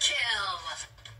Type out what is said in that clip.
kill.